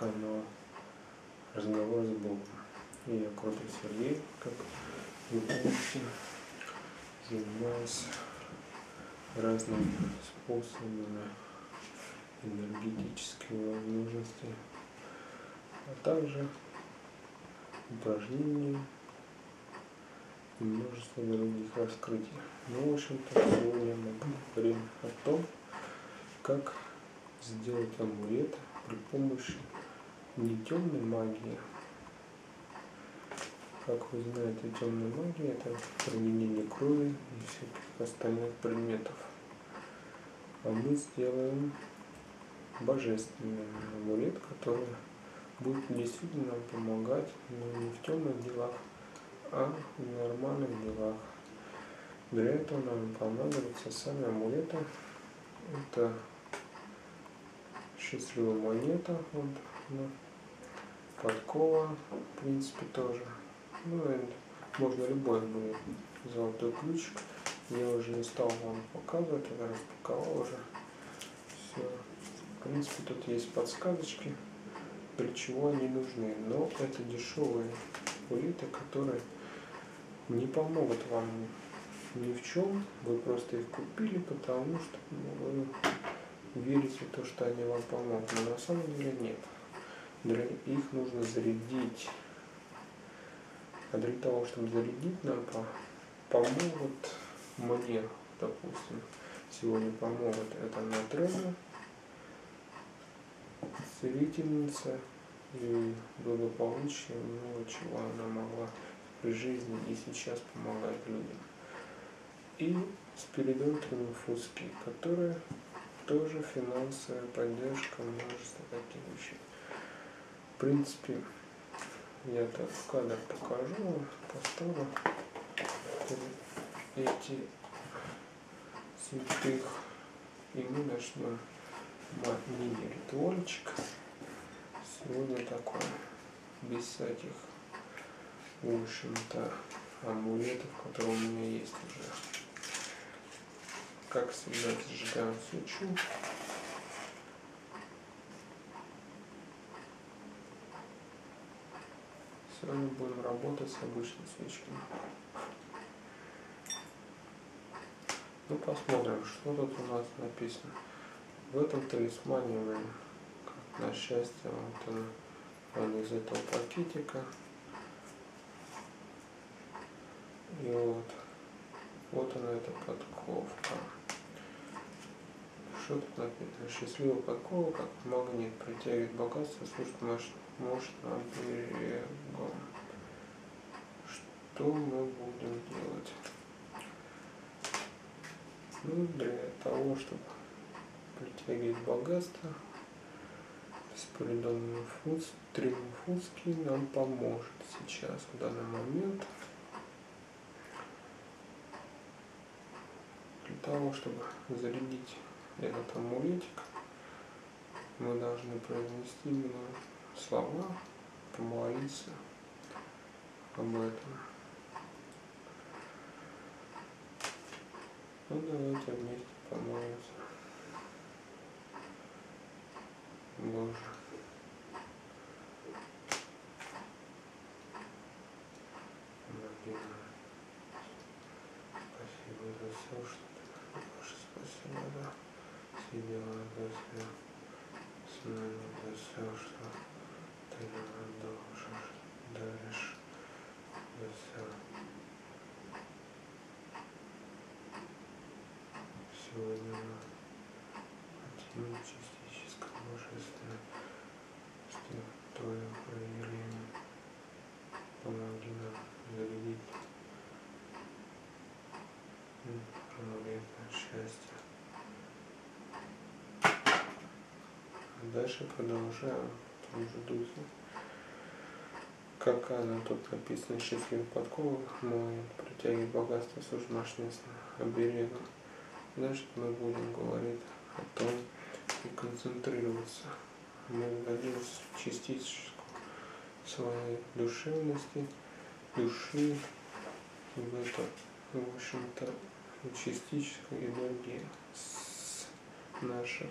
канал Разговор с Богом. И я Крутый Сергей, как вы помните, занимаюсь разными способами энергетическими возможностей, а также упражнений и множество других раскрытий. Ну, в общем-то, сегодня мы поговорим о том, как сделать амулет при помощи не темной магии. Как вы знаете, темная магия это применение крови и всяких остальных предметов. А мы сделаем божественный амулет, который будет действительно помогать но не в темных делах, а в нормальных делах. Для этого нам понадобятся сами амулеты. Это счастливая монета, вот, ну, подкова, в принципе, тоже. Ну, можно любой амулет. Золотой ключик. Я уже не стал вам показывать, я распаковал уже. Все. В принципе, тут есть подсказочки, для чего они нужны. Но это дешевые амулеты, которые не помогут вам ни в чем. Вы просто их купили, потому что ну, вы верите в то, что они вам помогут, но на самом деле нет. Их нужно зарядить. А для того, чтобы зарядить, нам помогут мне, допустим, сегодня помогут это Натрена, целительница и благополучие, много чего она могла при жизни и сейчас помогать людям. И Спиридон Триумфуский, которая тоже финансовая поддержка, множество таких вещей. В принципе, я так кадр покажу, поставлю эти святых, и мы начнем мини-ритуальчик. Сегодня такой, без всяких, в общем-то, амулетов, которые у меня есть уже как всегда зажигаем свечу. Сегодня будем работать с обычной свечкой. Ну посмотрим, что тут у нас написано. В этом талисмане вы, как на счастье, вот он, он из этого пакетика. И вот, вот она эта подковка. Тут написано? Счастливый подкова, как магнит, притягивает богатство, служит мощным берегом. Что мы будем делать? Ну, для того, чтобы притягивать богатство, Спиридон Триумфуцкий нам поможет сейчас, в данный момент. Для того, чтобы зарядить этот амулетик, мы должны произнести именно слова, помолиться об этом. Ну давайте вместе помолимся. Боже. Спасибо за все, что ты Боже, спасибо, да делаю для себя, с нами все, что ты нам должен, даришь. Для все. Сегодня мы хотим частическое божественное, что Твое проявление помоги нам зарядить амулетное счастье. Дальше продолжаем в том же духе. Как она тут написано, счастливый подкова мой притягивает богатство сужмашнее оберегом. Значит, мы будем говорить о том и концентрироваться. Мы дадим частичку своей душевности, души в это, в общем-то, частичку энергии с наших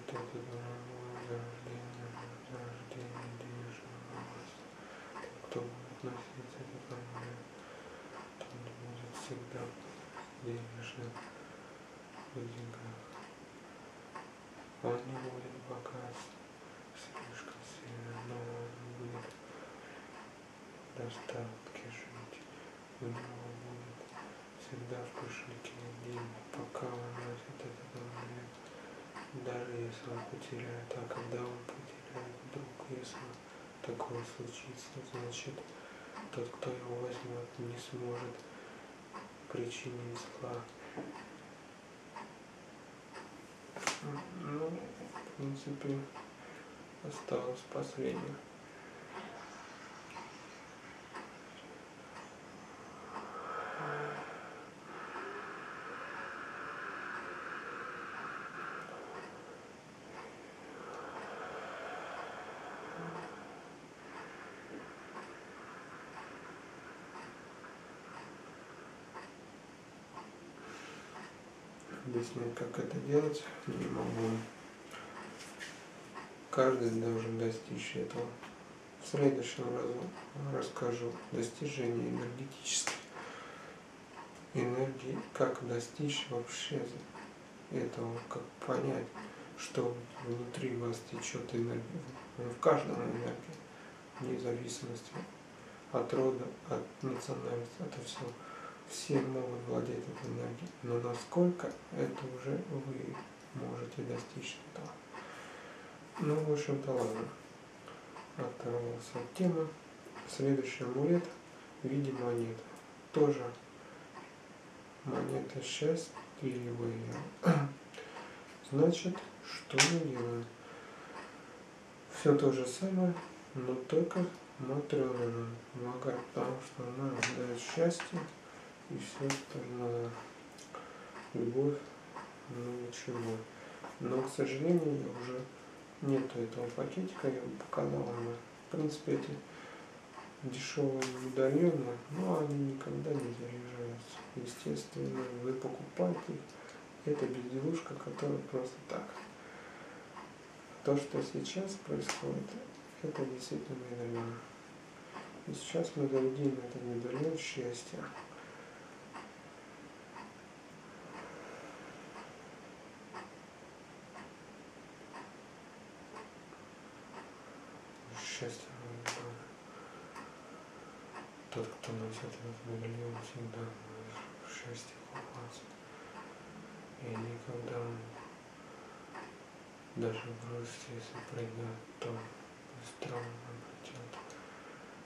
достатке жить. У него будет всегда в кошельке деньги, пока он носит этот амулет даже если он потеряет, а когда он потеряет вдруг, если такое случится, значит, тот, кто его возьмет, не сможет причинить зла. Ну, в принципе, осталось последнее. Объяснять, как это делать, не могу. Каждый должен достичь этого. В следующем разу расскажу достижение энергетической энергии, как достичь вообще этого, как понять, что внутри вас течет энергия, в каждом энергии, вне зависимости от рода, от национальности, это все все могут владеть этой энергией, но насколько это уже вы можете достичь этого. Ну, в общем-то, ладно. Оторвался от темы. Следующий амулет в виде монет. Тоже монета счастливая. Значит, что мы делаем? Все то же самое, но только Матрёна помогает, потому что она дает счастье, и все остальное. Любовь, ну ничего. Но, к сожалению, уже нету этого пакетика, я вам показал вам. В принципе, эти дешевые медальоны, но они никогда не заряжаются. Естественно, вы покупаете это безделушка, которая просто так. То, что сейчас происходит, это действительно медальон. И сейчас мы дадим этот медальон счастья. Счастья Тот, кто носит этот медальон, всегда в счастье купаться. И никогда даже в грусти, если пройдет, то быстро он обретет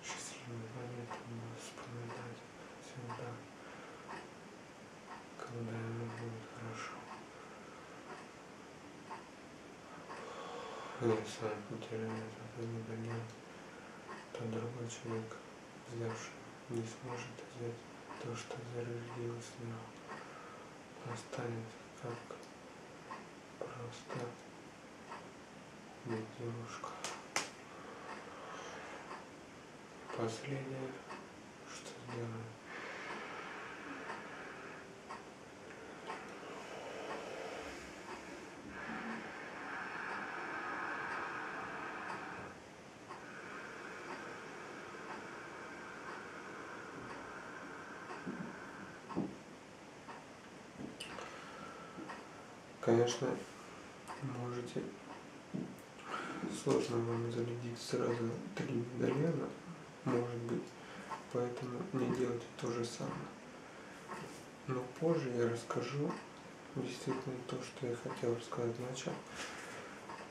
счастливые моменты, будет вспоминать всегда, когда Если он потеряет это медальон, то другой человек, взявший, не сможет взять то, что зародилось в него. Останет как просто девушка. Последнее, что сделаем. Конечно, можете сложно вам зарядить сразу три медальона, может быть, поэтому не делайте то же самое. Но позже я расскажу действительно то, что я хотел рассказать вначале.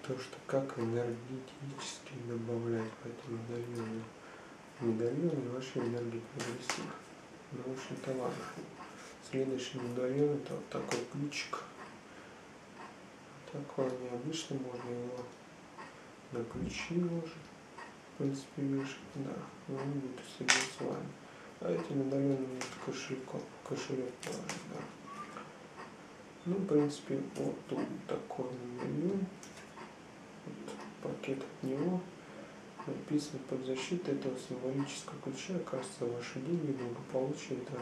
То, что как энергетически добавлять в эти медальоны. Медальоны вашей энергии привести. Ну, в общем-то, ладно. Следующий медальон это вот такой ключик такой необычный, можно его на ключи уже. В принципе, вешать, да, он будет себе с вами. А эти медальоны кошельком, кошелек положить, да. Ну, в принципе, вот тут такой медальон. Вот пакет от него. Написано под защитой этого символического ключа, кажется, ваши деньги, благополучие, это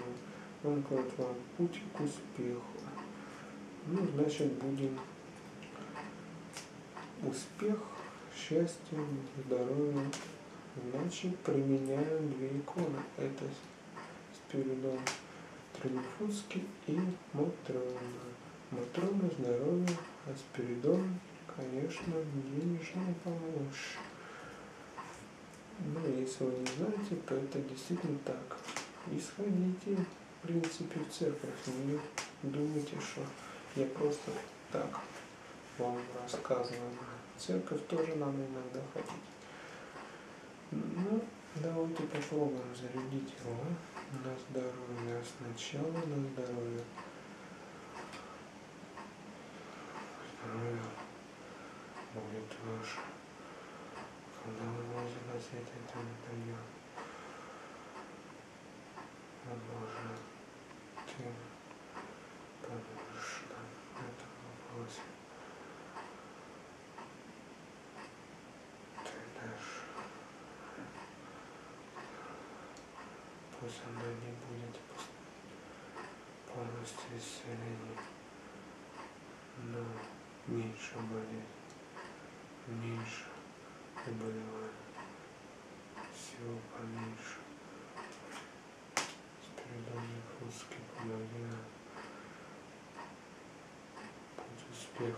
он говорит вам путь к успеху. Ну, значит, будем успех, счастье, здоровье. Значит, применяем две иконы. Это Спиридон Тринифунский и Матрона. Матрона здоровье, а Спиридон, конечно, денежная помощь. Ну, если вы не знаете, то это действительно так. И сходите, в принципе, в церковь. Не думайте, что я просто так вам рассказываю. В церковь тоже надо иногда ходить. Ну, давайте попробуем зарядить его на здоровье. Сначала на здоровье. Здоровье будет ваше. Когда вы возле нас это медальон. Боже, ты поможешь нам в этом вопросе. Ты дашь. Она не будет полностью исцеления, но меньше болеть, меньше заболеваний, всего поменьше. Спиридоний русский помоги нам. Путь успех,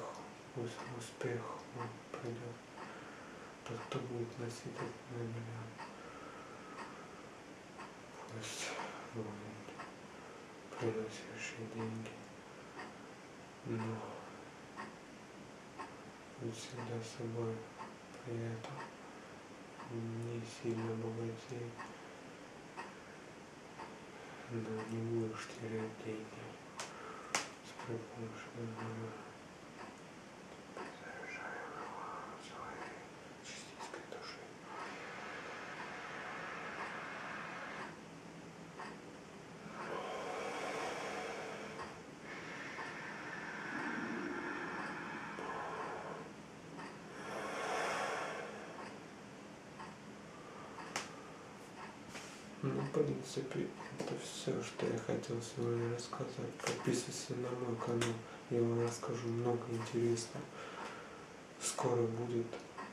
пусть успех он придет. Тот, кто будет носить этот миллион. Пусть будет приносящий деньги. Но всегда с собой при этом не сильно богатей, но не будешь терять деньги с помощью здоровья. Заряжаем его своей частицкой души. Ну, в принципе, это все, что я хотел сегодня рассказать. Подписывайся на мой канал, я вам расскажу много интересного. Скоро будет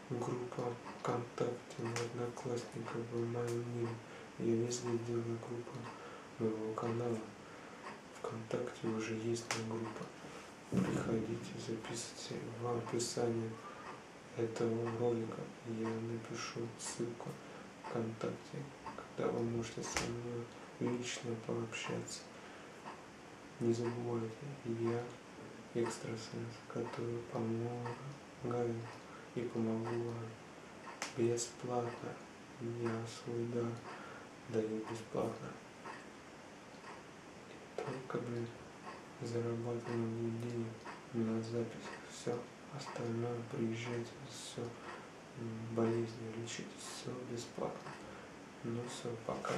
группа ВКонтакте, Одноклассников в моем мире. Я везде делаю группу моего канала. ВКонтакте уже есть моя группа. Приходите, записывайте в описании этого ролика. Я напишу ссылку ВКонтакте когда вы можете со мной лично пообщаться. Не забывайте, я экстрасенс, который помогаю и помогу вам бесплатно. Я свой дар даю бесплатно. Только, блин, зарабатываем денег на запись. Все остальное приезжайте, все болезни лечить, все бесплатно. Ну все, пока.